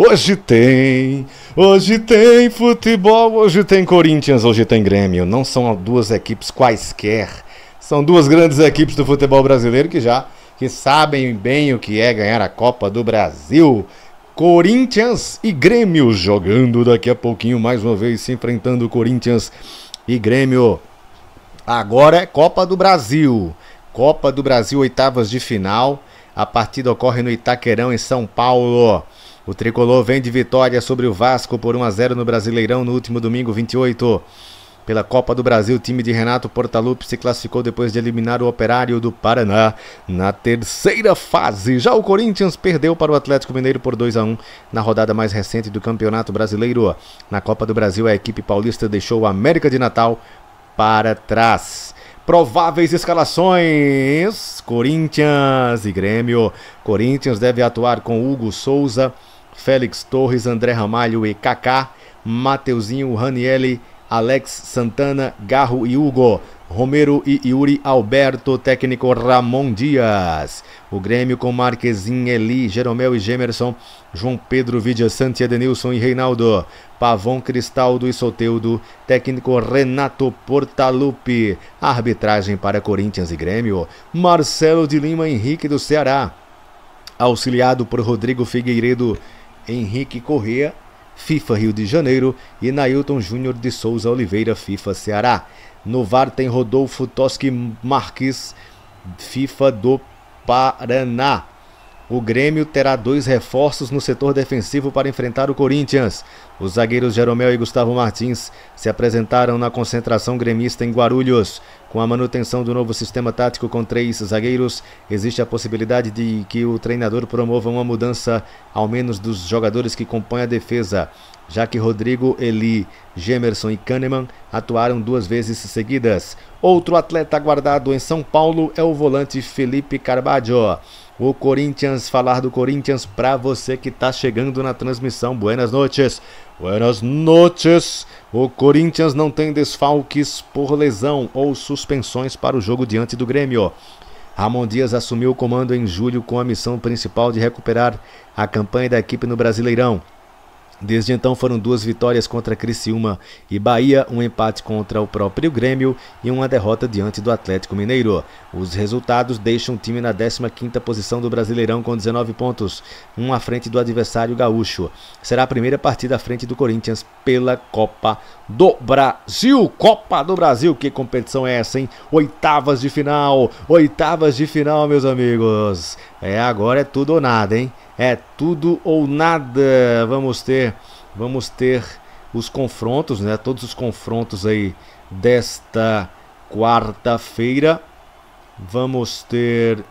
Hoje tem, hoje tem futebol, hoje tem Corinthians, hoje tem Grêmio. Não são duas equipes quaisquer, são duas grandes equipes do futebol brasileiro que já que sabem bem o que é ganhar a Copa do Brasil. Corinthians e Grêmio jogando daqui a pouquinho mais uma vez se enfrentando Corinthians e Grêmio. Agora é Copa do Brasil. Copa do Brasil oitavas de final. A partida ocorre no Itaquerão em São Paulo. O tricolor vem de vitória sobre o Vasco por 1 a 0 no Brasileirão no último domingo 28. Pela Copa do Brasil, o time de Renato Portaluppi se classificou depois de eliminar o Operário do Paraná na terceira fase. Já o Corinthians perdeu para o Atlético Mineiro por 2 a 1 na rodada mais recente do Campeonato Brasileiro. Na Copa do Brasil, a equipe paulista deixou o América de Natal para trás. Prováveis escalações: Corinthians e Grêmio. Corinthians deve atuar com Hugo Souza, Félix Torres, André Ramalho e Kaká, Mateuzinho, Ranielli, Alex Santana, Garro e Hugo, Romero e Yuri Alberto, técnico Ramon Dias. O Grêmio com Marquezin, Eli, Jeromel e Gemerson, João Pedro, Vidia Sante, Edenilson e Reinaldo. Pavon, Cristaldo e Soteudo, técnico Renato Portaluppi. Arbitragem para Corinthians e Grêmio, Marcelo de Lima Henrique do Ceará. Auxiliado por Rodrigo Figueiredo Henrique Correa, FIFA Rio de Janeiro, e Nailton Júnior de Souza Oliveira, FIFA Ceará. No VAR tem Rodolfo Toschi Marques, FIFA do Paraná. O Grêmio terá dois reforços no setor defensivo para enfrentar o Corinthians. Os zagueiros Jeromel e Gustavo Martins se apresentaram na concentração gremista em Guarulhos. Com a manutenção do novo sistema tático com três zagueiros, existe a possibilidade de que o treinador promova uma mudança, ao menos dos jogadores que compõem a defesa, já que Rodrigo, Eli, Gemerson e Kahneman atuaram duas vezes seguidas. Outro atleta aguardado em São Paulo é o volante Felipe Carbaggio o Corinthians, falar do Corinthians para você que está chegando na transmissão. Buenas noches. Buenas noches. O Corinthians não tem desfalques por lesão ou suspensões para o jogo diante do Grêmio. Ramon Dias assumiu o comando em julho com a missão principal de recuperar a campanha da equipe no Brasileirão. Desde então foram duas vitórias contra Criciúma e Bahia, um empate contra o próprio Grêmio e uma derrota diante do Atlético Mineiro. Os resultados deixam o time na 15ª posição do Brasileirão com 19 pontos, um à frente do adversário gaúcho. Será a primeira partida à frente do Corinthians pela Copa do Brasil. Copa do Brasil, que competição é essa, hein? Oitavas de final, oitavas de final, meus amigos. É, agora é tudo ou nada, hein? É tudo ou nada. Vamos ter, vamos ter os confrontos, né? Todos os confrontos aí desta quarta-feira. Vamos ter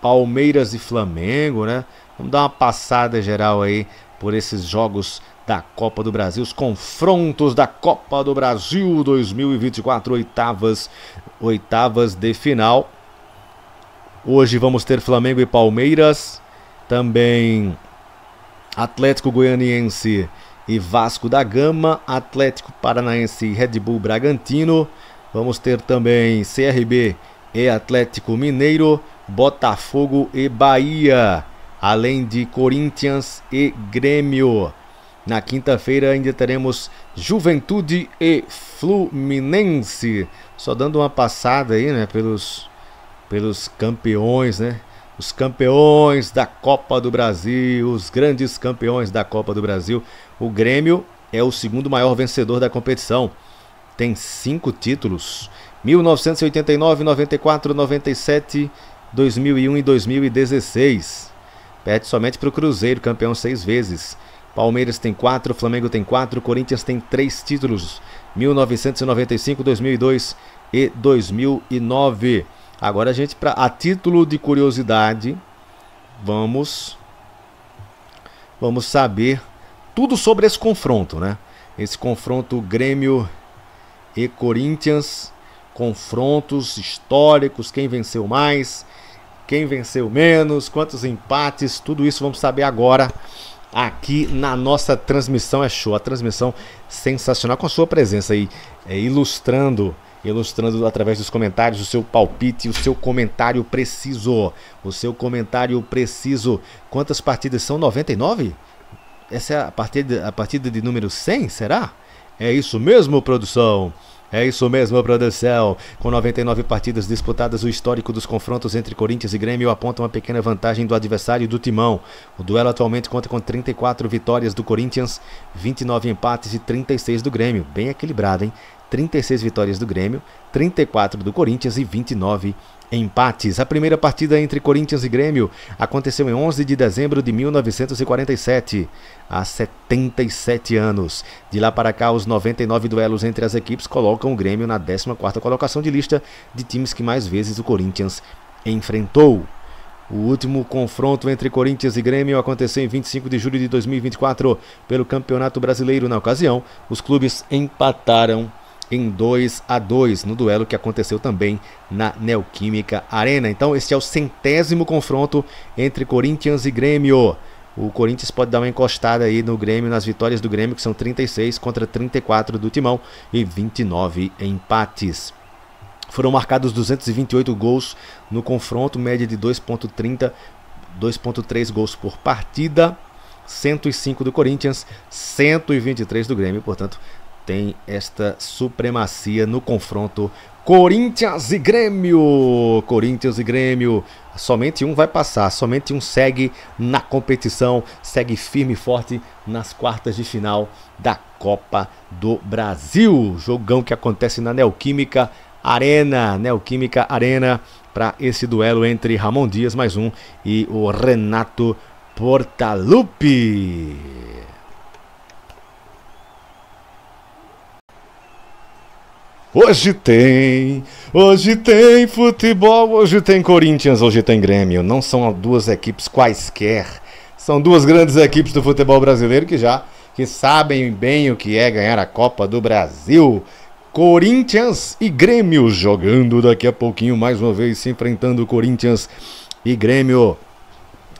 Palmeiras e Flamengo, né? Vamos dar uma passada geral aí por esses jogos da Copa do Brasil, os confrontos da Copa do Brasil 2024, oitavas, oitavas de final. Hoje vamos ter Flamengo e Palmeiras. Também Atlético Goianiense e Vasco da Gama, Atlético Paranaense e Red Bull Bragantino. Vamos ter também CRB e Atlético Mineiro, Botafogo e Bahia, além de Corinthians e Grêmio. Na quinta-feira ainda teremos Juventude e Fluminense. Só dando uma passada aí, né, pelos pelos campeões, né? os campeões da Copa do Brasil, os grandes campeões da Copa do Brasil. O Grêmio é o segundo maior vencedor da competição. Tem cinco títulos: 1989, 94, 97, 2001 e 2016. Perde somente para o Cruzeiro, campeão seis vezes. Palmeiras tem quatro, Flamengo tem quatro, Corinthians tem três títulos: 1995, 2002 e 2009. Agora a gente, pra, a título de curiosidade, vamos vamos saber tudo sobre esse confronto, né? Esse confronto Grêmio e Corinthians, confrontos históricos, quem venceu mais, quem venceu menos, quantos empates, tudo isso vamos saber agora aqui na nossa transmissão. É show, a transmissão sensacional com a sua presença aí, é, ilustrando ilustrando através dos comentários o seu palpite, o seu comentário preciso. O seu comentário preciso. Quantas partidas são? 99? essa é a partida, a partida de número 100, será? É isso mesmo, produção? É isso mesmo, produção. Com 99 partidas disputadas, o histórico dos confrontos entre Corinthians e Grêmio aponta uma pequena vantagem do adversário do Timão. O duelo atualmente conta com 34 vitórias do Corinthians, 29 empates e 36 do Grêmio. Bem equilibrado, hein? 36 vitórias do Grêmio, 34 do Corinthians e 29 empates. A primeira partida entre Corinthians e Grêmio aconteceu em 11 de dezembro de 1947, há 77 anos. De lá para cá, os 99 duelos entre as equipes colocam o Grêmio na 14ª colocação de lista de times que mais vezes o Corinthians enfrentou. O último confronto entre Corinthians e Grêmio aconteceu em 25 de julho de 2024 pelo Campeonato Brasileiro. Na ocasião, os clubes empataram em 2 a 2 no duelo que aconteceu também na Neoquímica Arena. Então, este é o centésimo confronto entre Corinthians e Grêmio. O Corinthians pode dar uma encostada aí no Grêmio, nas vitórias do Grêmio, que são 36 contra 34 do Timão e 29 empates. Foram marcados 228 gols no confronto, média de 2.30, 2.3 gols por partida. 105 do Corinthians, 123 do Grêmio, portanto, tem esta supremacia no confronto Corinthians e Grêmio. Corinthians e Grêmio. Somente um vai passar, somente um segue na competição, segue firme e forte nas quartas de final da Copa do Brasil. Jogão que acontece na Neoquímica Arena, Neoquímica Arena, para esse duelo entre Ramon Dias mais um e o Renato Portaluppi. Hoje tem, hoje tem futebol, hoje tem Corinthians, hoje tem Grêmio. Não são duas equipes quaisquer, são duas grandes equipes do futebol brasileiro que já que sabem bem o que é ganhar a Copa do Brasil. Corinthians e Grêmio jogando daqui a pouquinho mais uma vez se enfrentando Corinthians e Grêmio.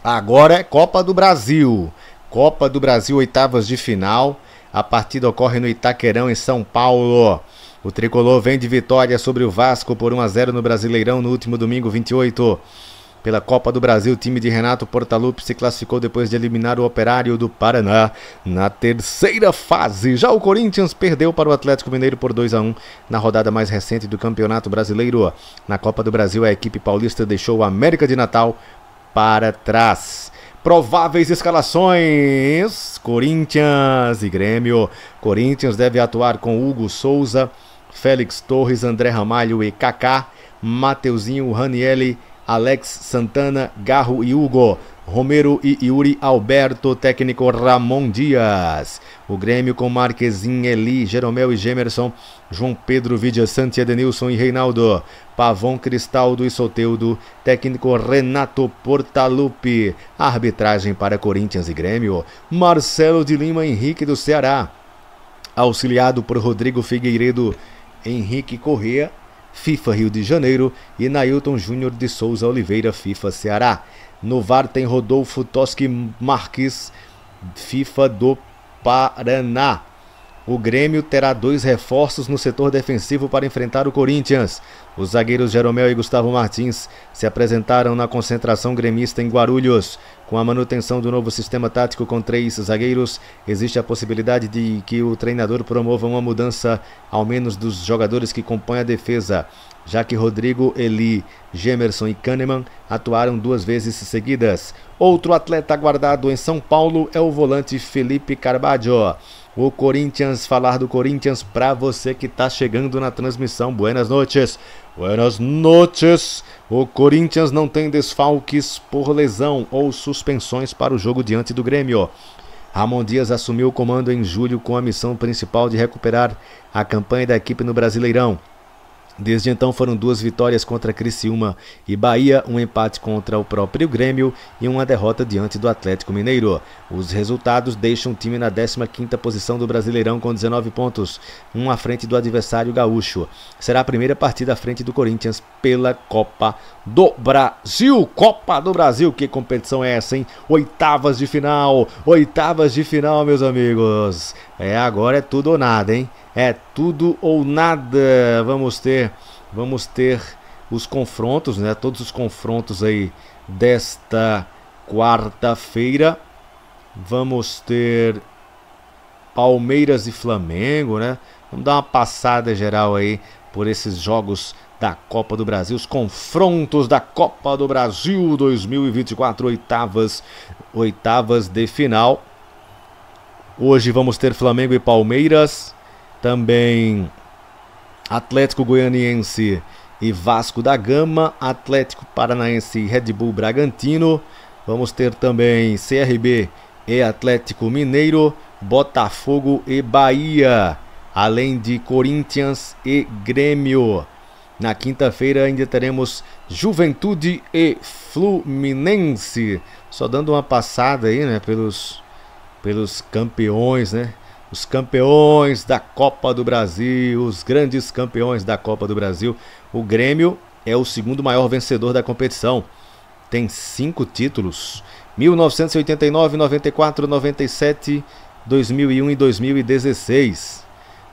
Agora é Copa do Brasil. Copa do Brasil oitavas de final. A partida ocorre no Itaquerão em São Paulo. O tricolor vem de vitória sobre o Vasco por 1 a 0 no Brasileirão no último domingo 28. Pela Copa do Brasil, o time de Renato Portaluppi se classificou depois de eliminar o Operário do Paraná na terceira fase. Já o Corinthians perdeu para o Atlético Mineiro por 2 a 1 na rodada mais recente do Campeonato Brasileiro. Na Copa do Brasil, a equipe paulista deixou o América de Natal para trás. Prováveis escalações: Corinthians e Grêmio. Corinthians deve atuar com Hugo Souza, Félix Torres, André Ramalho e Kaká, Mateuzinho, Ranielli, Alex Santana, Garro e Hugo, Romero e Yuri Alberto, técnico Ramon Dias. O Grêmio com Marquezin, Eli, Jeromel e Gemerson, João Pedro, Vidia Santi, Edenilson e Reinaldo, Pavon, Cristaldo e Soteudo, técnico Renato Portaluppi, arbitragem para Corinthians e Grêmio, Marcelo de Lima Henrique do Ceará, auxiliado por Rodrigo Figueiredo Henrique Correa, FIFA Rio de Janeiro e Nailton Júnior de Souza Oliveira, FIFA Ceará. No VAR tem Rodolfo Toschi Marques, FIFA do Paraná. O Grêmio terá dois reforços no setor defensivo para enfrentar o Corinthians. Os zagueiros Jeromel e Gustavo Martins se apresentaram na concentração gremista em Guarulhos. Com a manutenção do novo sistema tático com três zagueiros, existe a possibilidade de que o treinador promova uma mudança, ao menos dos jogadores que compõem a defesa, já que Rodrigo, Eli, Gemerson e Kahneman atuaram duas vezes seguidas. Outro atleta aguardado em São Paulo é o volante Felipe Carbaggio o Corinthians, falar do Corinthians para você que está chegando na transmissão. Buenas noches. Buenas noches. O Corinthians não tem desfalques por lesão ou suspensões para o jogo diante do Grêmio. Ramon Dias assumiu o comando em julho com a missão principal de recuperar a campanha da equipe no Brasileirão. Desde então foram duas vitórias contra Criciúma e Bahia, um empate contra o próprio Grêmio e uma derrota diante do Atlético Mineiro. Os resultados deixam o time na 15ª posição do Brasileirão com 19 pontos, um à frente do adversário gaúcho. Será a primeira partida à frente do Corinthians pela Copa do Brasil. Copa do Brasil, que competição é essa, hein? Oitavas de final, oitavas de final, meus amigos. É, agora é tudo ou nada, hein? É tudo ou nada. Vamos ter, vamos ter os confrontos, né? Todos os confrontos aí desta quarta-feira. Vamos ter Palmeiras e Flamengo, né? Vamos dar uma passada geral aí por esses jogos da Copa do Brasil, os confrontos da Copa do Brasil 2024, oitavas, oitavas de final. Hoje vamos ter Flamengo e Palmeiras, também Atlético Goianiense e Vasco da Gama, Atlético Paranaense e Red Bull Bragantino. Vamos ter também CRB e Atlético Mineiro, Botafogo e Bahia, além de Corinthians e Grêmio. Na quinta-feira ainda teremos Juventude e Fluminense. Só dando uma passada aí, né, pelos pelos campeões, né? Os campeões da Copa do Brasil, os grandes campeões da Copa do Brasil. O Grêmio é o segundo maior vencedor da competição. Tem cinco títulos: 1989, 94, 97, 2001 e 2016.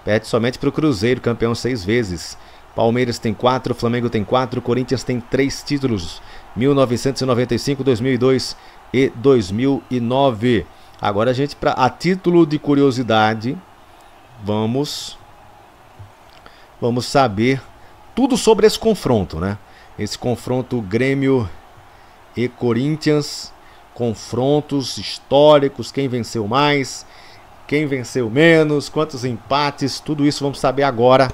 Perde somente para o Cruzeiro, campeão seis vezes. Palmeiras tem quatro, Flamengo tem quatro, Corinthians tem três títulos: 1995, 2002 e 2009. Agora a gente, pra, a título de curiosidade, vamos vamos saber tudo sobre esse confronto, né? Esse confronto Grêmio e Corinthians, confrontos históricos, quem venceu mais, quem venceu menos, quantos empates, tudo isso vamos saber agora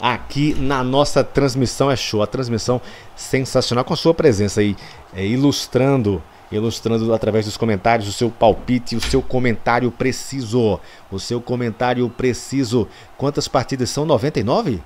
aqui na nossa transmissão. É show, a transmissão sensacional com a sua presença aí, é, ilustrando ilustrando através dos comentários o seu palpite, o seu comentário preciso. O seu comentário preciso. Quantas partidas são? 99?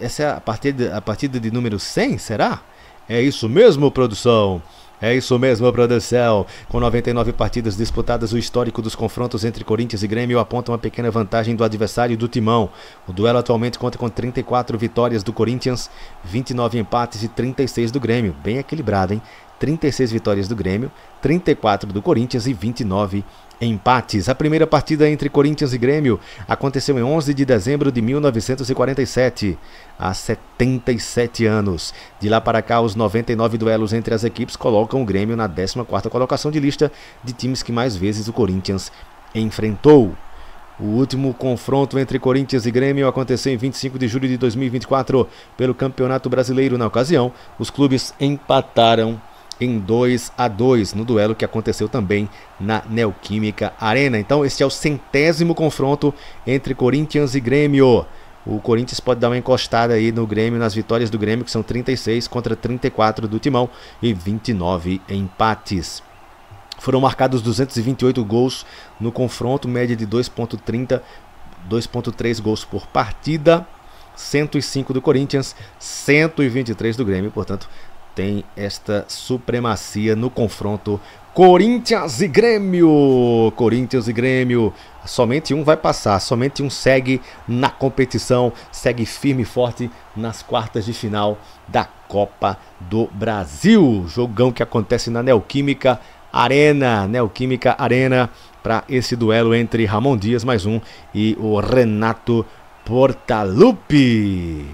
Essa é a partida, a partida de número 100, será? É isso mesmo, produção? É isso mesmo, produção. Com 99 partidas disputadas, o histórico dos confrontos entre Corinthians e Grêmio aponta uma pequena vantagem do adversário do Timão. O duelo atualmente conta com 34 vitórias do Corinthians, 29 empates e 36 do Grêmio. Bem equilibrado, hein? 36 vitórias do Grêmio, 34 do Corinthians e 29 empates. A primeira partida entre Corinthians e Grêmio aconteceu em 11 de dezembro de 1947, há 77 anos. De lá para cá, os 99 duelos entre as equipes colocam o Grêmio na 14ª colocação de lista de times que mais vezes o Corinthians enfrentou. O último confronto entre Corinthians e Grêmio aconteceu em 25 de julho de 2024 pelo Campeonato Brasileiro. Na ocasião, os clubes empataram em 2 a 2 no duelo que aconteceu também na Neoquímica Arena. Então, este é o centésimo confronto entre Corinthians e Grêmio. O Corinthians pode dar uma encostada aí no Grêmio, nas vitórias do Grêmio, que são 36 contra 34 do Timão e 29 empates. Foram marcados 228 gols no confronto, média de 2.30, 2.3 gols por partida. 105 do Corinthians, 123 do Grêmio, portanto, tem esta supremacia no confronto Corinthians e Grêmio. Corinthians e Grêmio. Somente um vai passar, somente um segue na competição, segue firme e forte nas quartas de final da Copa do Brasil. Jogão que acontece na Neoquímica Arena, Neoquímica Arena, para esse duelo entre Ramon Dias mais um e o Renato Portaluppi.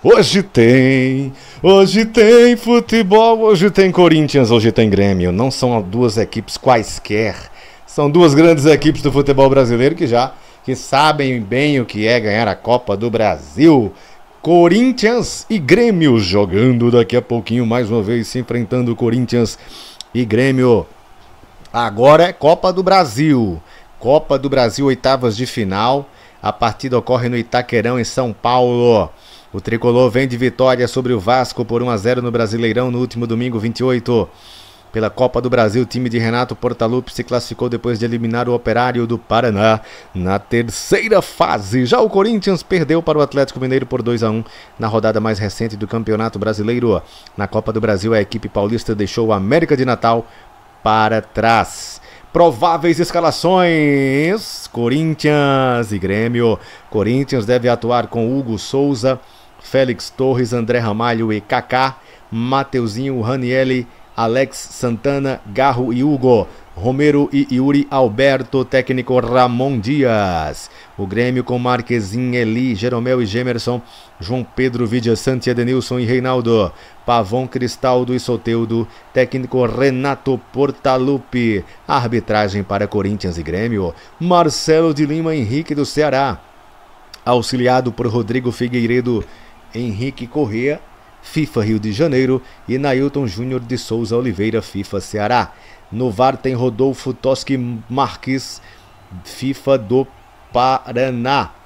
Hoje tem, hoje tem futebol, hoje tem Corinthians, hoje tem Grêmio. Não são duas equipes quaisquer, são duas grandes equipes do futebol brasileiro que já que sabem bem o que é ganhar a Copa do Brasil. Corinthians e Grêmio jogando daqui a pouquinho mais uma vez se enfrentando Corinthians e Grêmio. Agora é Copa do Brasil. Copa do Brasil oitavas de final. A partida ocorre no Itaquerão em São Paulo. O tricolor vem de vitória sobre o Vasco por 1 a 0 no Brasileirão no último domingo 28. Pela Copa do Brasil, o time de Renato Portaluppi se classificou depois de eliminar o Operário do Paraná na terceira fase. Já o Corinthians perdeu para o Atlético Mineiro por 2 a 1 na rodada mais recente do Campeonato Brasileiro. Na Copa do Brasil, a equipe paulista deixou o América de Natal para trás. Prováveis escalações: Corinthians e Grêmio. Corinthians deve atuar com Hugo Souza, Félix Torres, André Ramalho e Kaká, Mateuzinho, Ranielli, Alex Santana, Garro e Hugo. Romero e Yuri Alberto, técnico Ramon Dias. O Grêmio com Marquezin, Eli, Jeromel e Gemerson, João Pedro, Vidia Sante, Edenilson e Reinaldo. Pavon, Cristaldo e Soteudo, técnico Renato Portaluppi. Arbitragem para Corinthians e Grêmio, Marcelo de Lima, Henrique do Ceará. Auxiliado por Rodrigo Figueiredo, Henrique Correa, FIFA Rio de Janeiro e Nailton Júnior de Souza Oliveira, FIFA Ceará. No VAR tem Rodolfo Toski Marques, FIFA do Paraná.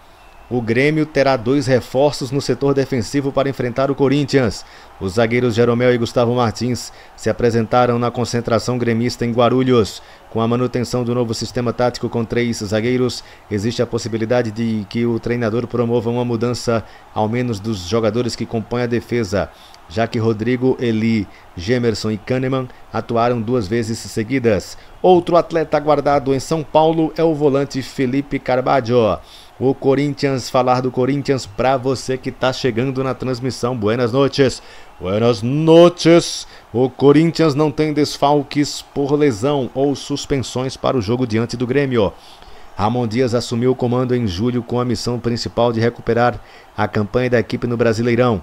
O Grêmio terá dois reforços no setor defensivo para enfrentar o Corinthians. Os zagueiros Jeromel e Gustavo Martins se apresentaram na concentração gremista em Guarulhos. Com a manutenção do novo sistema tático com três zagueiros, existe a possibilidade de que o treinador promova uma mudança, ao menos dos jogadores que compõem a defesa já que Rodrigo, Eli, Gemerson e Kahneman atuaram duas vezes seguidas. Outro atleta guardado em São Paulo é o volante Felipe Carbaggio. O Corinthians, falar do Corinthians para você que está chegando na transmissão. Buenas noches. Buenas noches. O Corinthians não tem desfalques por lesão ou suspensões para o jogo diante do Grêmio. Ramon Dias assumiu o comando em julho com a missão principal de recuperar a campanha da equipe no Brasileirão.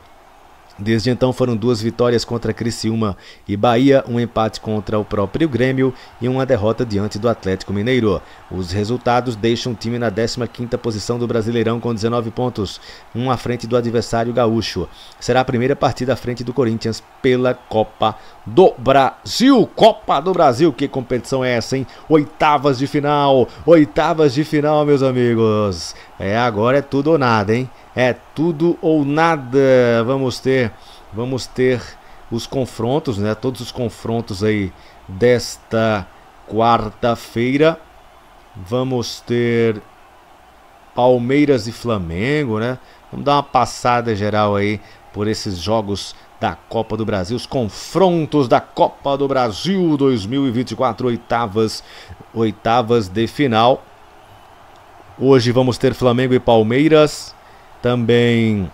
Desde então foram duas vitórias contra Criciúma e Bahia, um empate contra o próprio Grêmio e uma derrota diante do Atlético Mineiro. Os resultados deixam o time na 15ª posição do Brasileirão com 19 pontos, um à frente do adversário gaúcho. Será a primeira partida à frente do Corinthians pela Copa do Brasil. Copa do Brasil, que competição é essa, hein? Oitavas de final, oitavas de final, meus amigos. É, agora é tudo ou nada, hein? é tudo ou nada. Vamos ter, vamos ter os confrontos, né? Todos os confrontos aí desta quarta-feira. Vamos ter Palmeiras e Flamengo, né? Vamos dar uma passada geral aí por esses jogos da Copa do Brasil, os confrontos da Copa do Brasil 2024, oitavas, oitavas de final. Hoje vamos ter Flamengo e Palmeiras. Também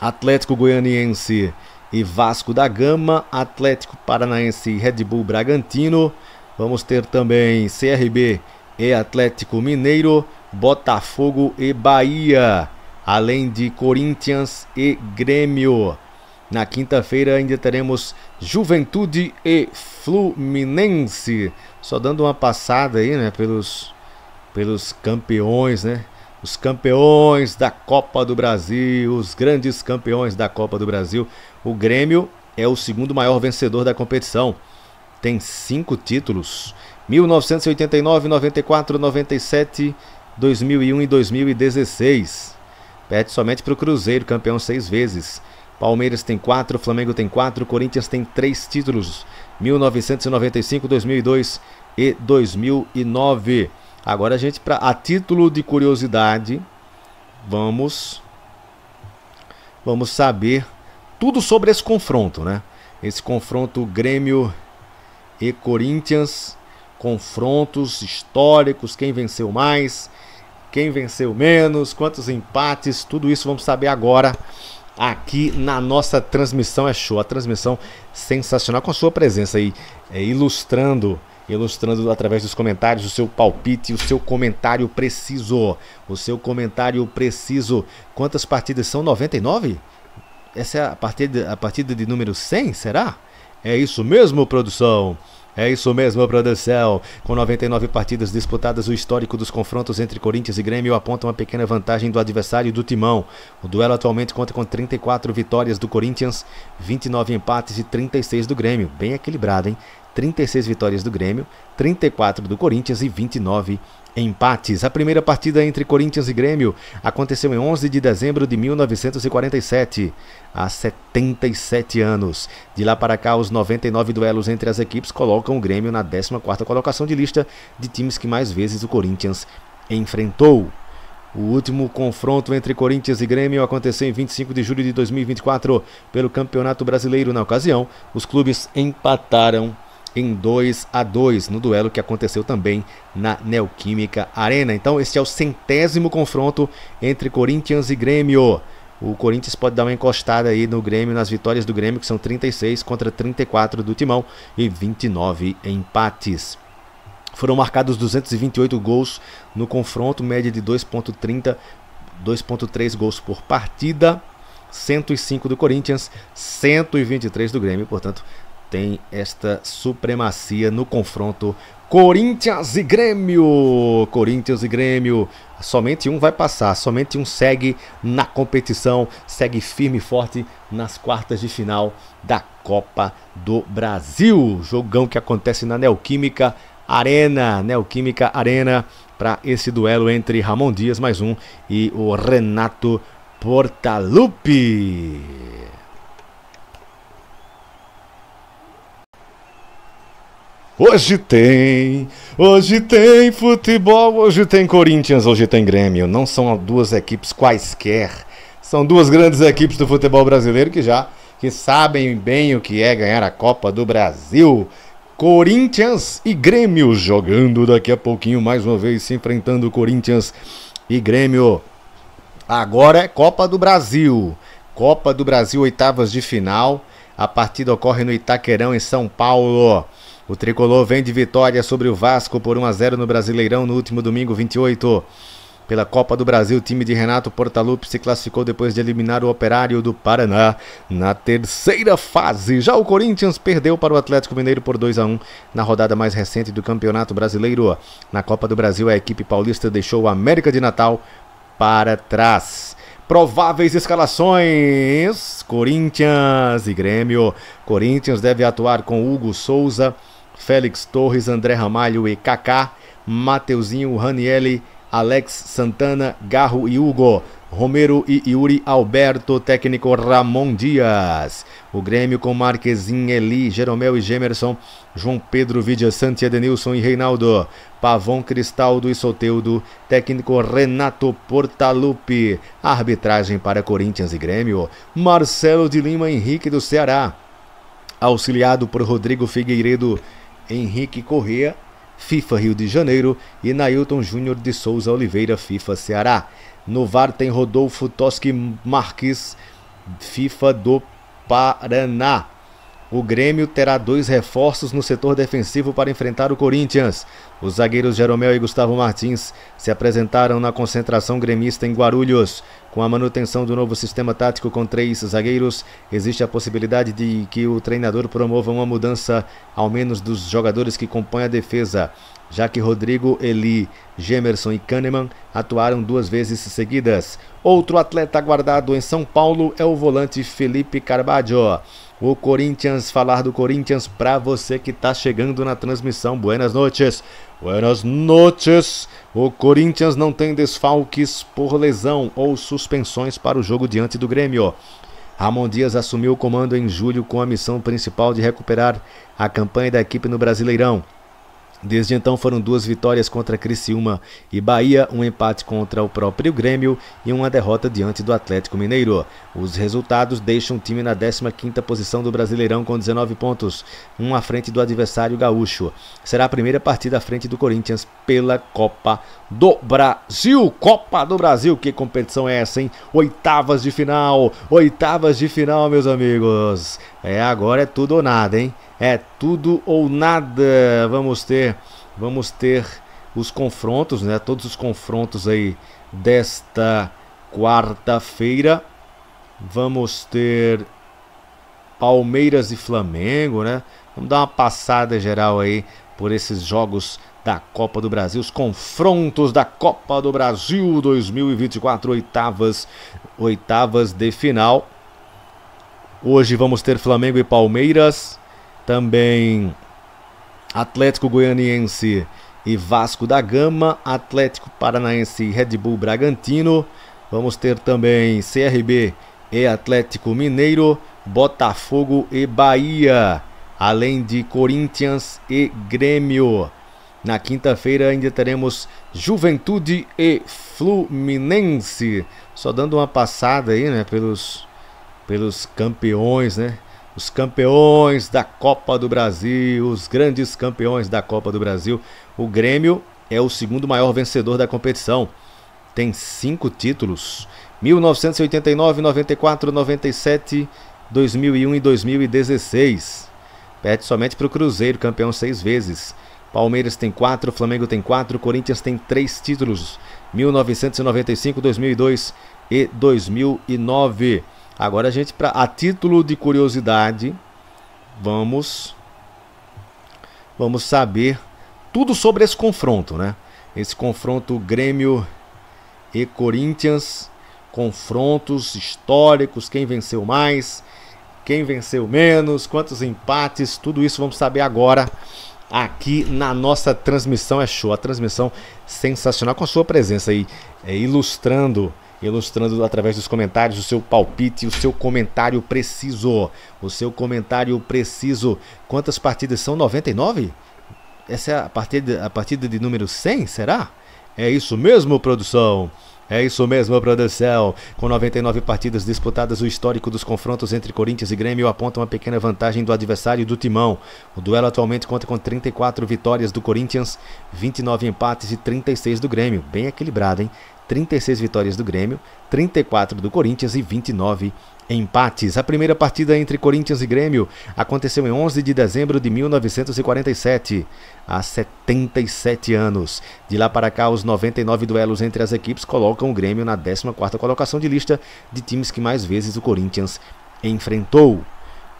Atlético Goianiense e Vasco da Gama, Atlético Paranaense e Red Bull Bragantino. Vamos ter também CRB e Atlético Mineiro, Botafogo e Bahia, além de Corinthians e Grêmio. Na quinta-feira ainda teremos Juventude e Fluminense. Só dando uma passada aí, né, pelos pelos campeões, né? os campeões da Copa do Brasil, os grandes campeões da Copa do Brasil. O Grêmio é o segundo maior vencedor da competição. Tem cinco títulos: 1989, 94, 97, 2001 e 2016. Perde somente para o Cruzeiro, campeão seis vezes. Palmeiras tem quatro, Flamengo tem quatro, Corinthians tem três títulos: 1995, 2002 e 2009. Agora a gente, pra, a título de curiosidade, vamos vamos saber tudo sobre esse confronto, né? Esse confronto Grêmio e Corinthians, confrontos históricos, quem venceu mais, quem venceu menos, quantos empates, tudo isso vamos saber agora aqui na nossa transmissão é show, a transmissão sensacional com a sua presença aí, é, ilustrando ilustrando através dos comentários o seu palpite, o seu comentário preciso. O seu comentário preciso. Quantas partidas são? 99? Essa é a partida, a partida de número 100, será? É isso mesmo, produção? É isso mesmo, produção. Com 99 partidas disputadas, o histórico dos confrontos entre Corinthians e Grêmio aponta uma pequena vantagem do adversário do Timão. O duelo atualmente conta com 34 vitórias do Corinthians, 29 empates e 36 do Grêmio. Bem equilibrado, hein? 36 vitórias do Grêmio, 34 do Corinthians e 29 empates. A primeira partida entre Corinthians e Grêmio aconteceu em 11 de dezembro de 1947, há 77 anos. De lá para cá, os 99 duelos entre as equipes colocam o Grêmio na 14ª colocação de lista de times que mais vezes o Corinthians enfrentou. O último confronto entre Corinthians e Grêmio aconteceu em 25 de julho de 2024 pelo Campeonato Brasileiro. Na ocasião, os clubes empataram em 2 a 2 no duelo que aconteceu também na Neoquímica Arena. Então, este é o centésimo confronto entre Corinthians e Grêmio. O Corinthians pode dar uma encostada aí no Grêmio, nas vitórias do Grêmio, que são 36 contra 34 do Timão e 29 empates. Foram marcados 228 gols no confronto, média de 2.30, 2.3 gols por partida. 105 do Corinthians, 123 do Grêmio, portanto, tem esta supremacia no confronto Corinthians e Grêmio. Corinthians e Grêmio. Somente um vai passar, somente um segue na competição, segue firme e forte nas quartas de final da Copa do Brasil. Jogão que acontece na Neoquímica Arena, Neoquímica Arena, para esse duelo entre Ramon Dias mais um e o Renato Portaluppi. Hoje tem, hoje tem futebol, hoje tem Corinthians, hoje tem Grêmio. Não são duas equipes quaisquer, são duas grandes equipes do futebol brasileiro que já que sabem bem o que é ganhar a Copa do Brasil. Corinthians e Grêmio jogando daqui a pouquinho mais uma vez se enfrentando Corinthians e Grêmio. Agora é Copa do Brasil. Copa do Brasil oitavas de final. A partida ocorre no Itaquerão em São Paulo. O tricolor vem de vitória sobre o Vasco por 1 a 0 no Brasileirão no último domingo 28. Pela Copa do Brasil, o time de Renato Portaluppi se classificou depois de eliminar o Operário do Paraná na terceira fase. Já o Corinthians perdeu para o Atlético Mineiro por 2 a 1 na rodada mais recente do Campeonato Brasileiro. Na Copa do Brasil, a equipe paulista deixou o América de Natal para trás. Prováveis escalações: Corinthians e Grêmio. Corinthians deve atuar com Hugo Souza, Félix Torres, André Ramalho e Kaká, Mateuzinho, Ranielli, Alex Santana, Garro e Hugo. Romero e Yuri Alberto, técnico Ramon Dias. O Grêmio com Marquezin, Eli, Jeromel e Gemerson, João Pedro, Vidia Sante, Edenilson e Reinaldo. Pavon, Cristaldo e Soteudo, técnico Renato Portaluppi. Arbitragem para Corinthians e Grêmio, Marcelo de Lima Henrique do Ceará. Auxiliado por Rodrigo Figueiredo Henrique Correa, FIFA Rio de Janeiro e Nailton Júnior de Souza Oliveira, FIFA Ceará. No VAR tem Rodolfo Toschi Marques, FIFA do Paraná. O Grêmio terá dois reforços no setor defensivo para enfrentar o Corinthians. Os zagueiros Jeromel e Gustavo Martins se apresentaram na concentração gremista em Guarulhos. Com a manutenção do novo sistema tático com três zagueiros, existe a possibilidade de que o treinador promova uma mudança, ao menos dos jogadores que compõem a defesa, já que Rodrigo, Eli, Gemerson e Kahneman atuaram duas vezes seguidas. Outro atleta aguardado em São Paulo é o volante Felipe Carbaggio o Corinthians, falar do Corinthians para você que está chegando na transmissão. Buenas noches. Buenas noches. O Corinthians não tem desfalques por lesão ou suspensões para o jogo diante do Grêmio. Ramon Dias assumiu o comando em julho com a missão principal de recuperar a campanha da equipe no Brasileirão. Desde então foram duas vitórias contra Criciúma e Bahia, um empate contra o próprio Grêmio e uma derrota diante do Atlético Mineiro. Os resultados deixam o time na 15ª posição do Brasileirão com 19 pontos, um à frente do adversário gaúcho. Será a primeira partida à frente do Corinthians pela Copa do Brasil. Copa do Brasil, que competição é essa, hein? Oitavas de final, oitavas de final, meus amigos. É, agora é tudo ou nada, hein? É tudo ou nada. Vamos ter, vamos ter os confrontos, né? Todos os confrontos aí desta quarta-feira. Vamos ter Palmeiras e Flamengo, né? Vamos dar uma passada geral aí por esses jogos da Copa do Brasil, os confrontos da Copa do Brasil 2024, oitavas, oitavas de final. Hoje vamos ter Flamengo e Palmeiras, também Atlético Goianiense e Vasco da Gama, Atlético Paranaense e Red Bull Bragantino. Vamos ter também CRB e Atlético Mineiro, Botafogo e Bahia, além de Corinthians e Grêmio. Na quinta-feira ainda teremos Juventude e Fluminense. Só dando uma passada aí, né, pelos pelos campeões, né? os campeões da Copa do Brasil, os grandes campeões da Copa do Brasil. O Grêmio é o segundo maior vencedor da competição. Tem cinco títulos: 1989, 94, 97, 2001 e 2016. Perde somente para o Cruzeiro, campeão seis vezes. Palmeiras tem 4, Flamengo tem 4, Corinthians tem 3 títulos: 1995, 2002 e 2009. Agora a gente, pra, a título de curiosidade, vamos vamos saber tudo sobre esse confronto, né? Esse confronto Grêmio e Corinthians, confrontos históricos, quem venceu mais, quem venceu menos, quantos empates, tudo isso vamos saber agora aqui na nossa transmissão. É show, a transmissão sensacional com a sua presença aí, é, ilustrando ilustrando através dos comentários o seu palpite, o seu comentário preciso. O seu comentário preciso. Quantas partidas são? 99? Essa é a partida, a partida de número 100, será? É isso mesmo, produção? É isso mesmo, produção. Com 99 partidas disputadas, o histórico dos confrontos entre Corinthians e Grêmio aponta uma pequena vantagem do adversário do Timão. O duelo atualmente conta com 34 vitórias do Corinthians, 29 empates e 36 do Grêmio. Bem equilibrado, hein? 36 vitórias do Grêmio, 34 do Corinthians e 29 empates. A primeira partida entre Corinthians e Grêmio aconteceu em 11 de dezembro de 1947, há 77 anos. De lá para cá, os 99 duelos entre as equipes colocam o Grêmio na 14ª colocação de lista de times que mais vezes o Corinthians enfrentou.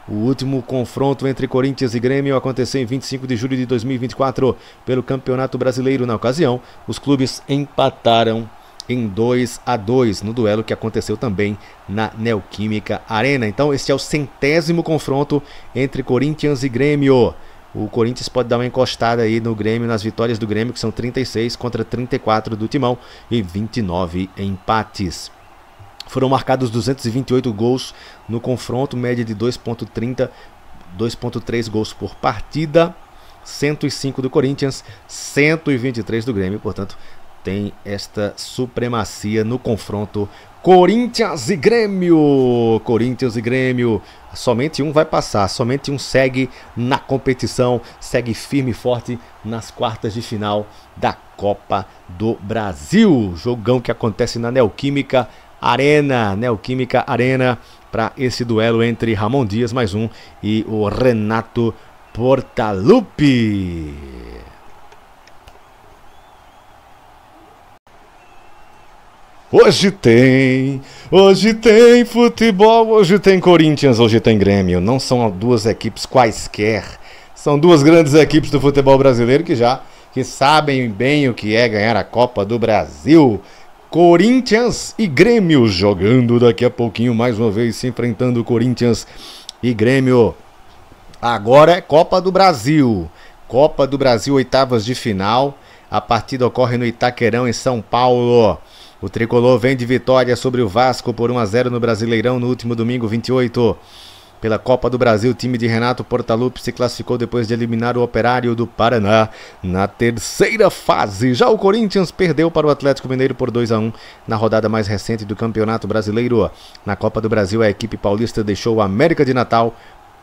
O último confronto entre Corinthians e Grêmio aconteceu em 25 de julho de 2024 pelo Campeonato Brasileiro. Na ocasião, os clubes empataram em 2 a 2 no duelo que aconteceu também na Neoquímica Arena. Então, este é o centésimo confronto entre Corinthians e Grêmio. O Corinthians pode dar uma encostada aí no Grêmio, nas vitórias do Grêmio, que são 36 contra 34 do Timão e 29 empates. Foram marcados 228 gols no confronto, média de 2.30, 2.3 gols por partida. 105 do Corinthians, 123 do Grêmio, portanto, tem esta supremacia no confronto Corinthians e Grêmio. Corinthians e Grêmio. Somente um vai passar, somente um segue na competição, segue firme e forte nas quartas de final da Copa do Brasil. Jogão que acontece na Neoquímica Arena, Neoquímica Arena, para esse duelo entre Ramon Dias mais um e o Renato Portaluppi. Hoje tem, hoje tem futebol, hoje tem Corinthians, hoje tem Grêmio. Não são duas equipes quaisquer, são duas grandes equipes do futebol brasileiro que já que sabem bem o que é ganhar a Copa do Brasil. Corinthians e Grêmio jogando daqui a pouquinho mais uma vez se enfrentando Corinthians e Grêmio. Agora é Copa do Brasil. Copa do Brasil oitavas de final. A partida ocorre no Itaquerão em São Paulo. O tricolor vem de vitória sobre o Vasco por 1 a 0 no Brasileirão no último domingo 28. Pela Copa do Brasil, o time de Renato Portaluppi se classificou depois de eliminar o Operário do Paraná na terceira fase. Já o Corinthians perdeu para o Atlético Mineiro por 2 a 1 na rodada mais recente do Campeonato Brasileiro. Na Copa do Brasil, a equipe paulista deixou o América de Natal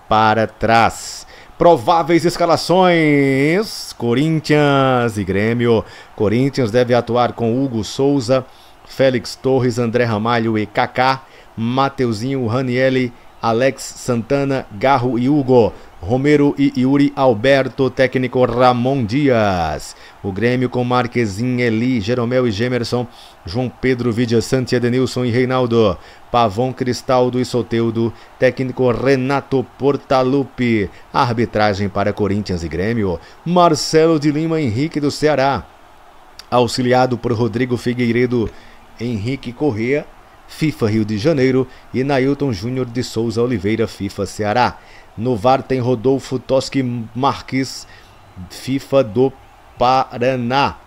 para trás. Prováveis escalações: Corinthians e Grêmio. Corinthians deve atuar com Hugo Souza, Félix Torres, André Ramalho e Kaká, Mateuzinho, Ranielli, Alex Santana, Garro e Hugo, Romero e Yuri Alberto, técnico Ramon Dias. O Grêmio com Marquezin, Eli, Jeromel e Gemerson, João Pedro, Vidia Santi, Edenilson e Reinaldo, Pavon, Cristaldo e Soteudo, técnico Renato Portaluppi, arbitragem para Corinthians e Grêmio, Marcelo de Lima Henrique do Ceará, auxiliado por Rodrigo Figueiredo Henrique Correa, FIFA Rio de Janeiro e Nailton Júnior de Souza Oliveira, FIFA Ceará. No VAR tem Rodolfo Toschi Marques, FIFA do Paraná.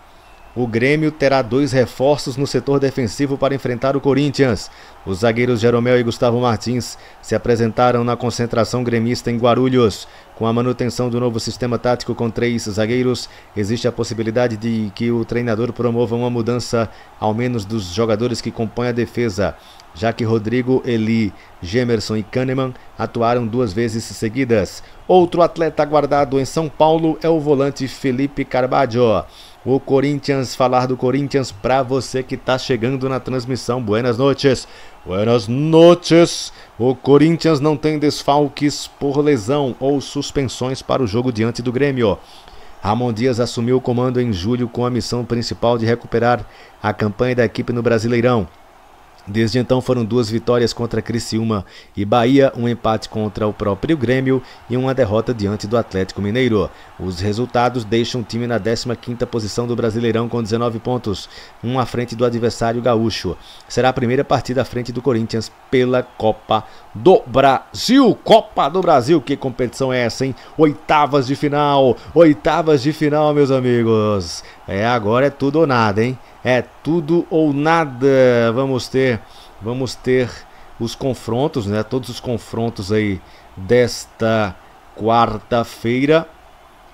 O Grêmio terá dois reforços no setor defensivo para enfrentar o Corinthians. Os zagueiros Jeromel e Gustavo Martins se apresentaram na concentração gremista em Guarulhos. Com a manutenção do novo sistema tático com três zagueiros, existe a possibilidade de que o treinador promova uma mudança, ao menos dos jogadores que compõem a defesa, já que Rodrigo, Eli, Gemerson e Kahneman atuaram duas vezes seguidas. Outro atleta aguardado em São Paulo é o volante Felipe Carbaggio o Corinthians, falar do Corinthians para você que está chegando na transmissão. Buenas noches. Buenas noches. O Corinthians não tem desfalques por lesão ou suspensões para o jogo diante do Grêmio. Ramon Dias assumiu o comando em julho com a missão principal de recuperar a campanha da equipe no Brasileirão. Desde então foram duas vitórias contra Criciúma e Bahia, um empate contra o próprio Grêmio e uma derrota diante do Atlético Mineiro. Os resultados deixam o time na 15ª posição do Brasileirão com 19 pontos, um à frente do adversário gaúcho. Será a primeira partida à frente do Corinthians pela Copa do Brasil. Copa do Brasil, que competição é essa, hein? Oitavas de final, oitavas de final, meus amigos. É, agora é tudo ou nada, hein? É tudo ou nada. Vamos ter, vamos ter os confrontos, né? Todos os confrontos aí desta quarta-feira.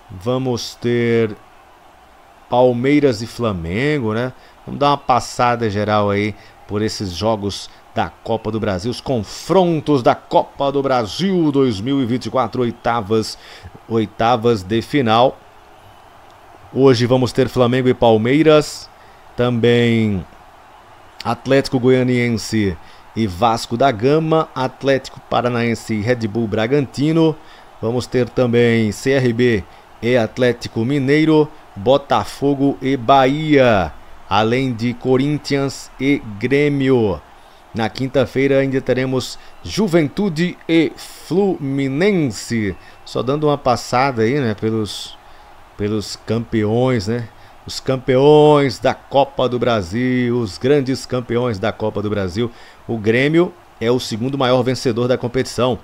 Vamos ter Palmeiras e Flamengo, né? Vamos dar uma passada geral aí por esses jogos da Copa do Brasil, os confrontos da Copa do Brasil 2024, oitavas, oitavas de final. Hoje vamos ter Flamengo e Palmeiras. Também Atlético Goianiense e Vasco da Gama, Atlético Paranaense e Red Bull Bragantino. Vamos ter também CRB e Atlético Mineiro, Botafogo e Bahia, além de Corinthians e Grêmio. Na quinta-feira ainda teremos Juventude e Fluminense. Só dando uma passada aí, né, pelos pelos campeões, né? Os campeões da Copa do Brasil, os grandes campeões da Copa do Brasil. O Grêmio é o segundo maior vencedor da competição.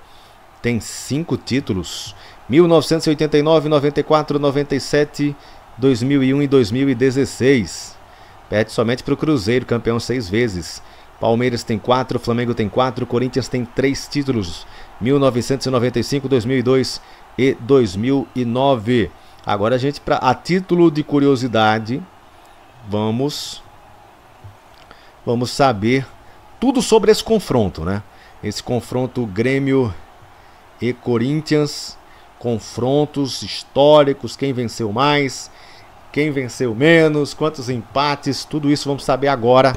Tem cinco títulos: 1989, 94, 97, 2001 e 2016. Perde somente para o Cruzeiro, campeão seis vezes. Palmeiras tem quatro, Flamengo tem quatro, Corinthians tem três títulos: 1995, 2002 e 2009. Agora a gente, pra, a título de curiosidade, vamos vamos saber tudo sobre esse confronto, né? Esse confronto Grêmio e Corinthians, confrontos históricos, quem venceu mais, quem venceu menos, quantos empates, tudo isso vamos saber agora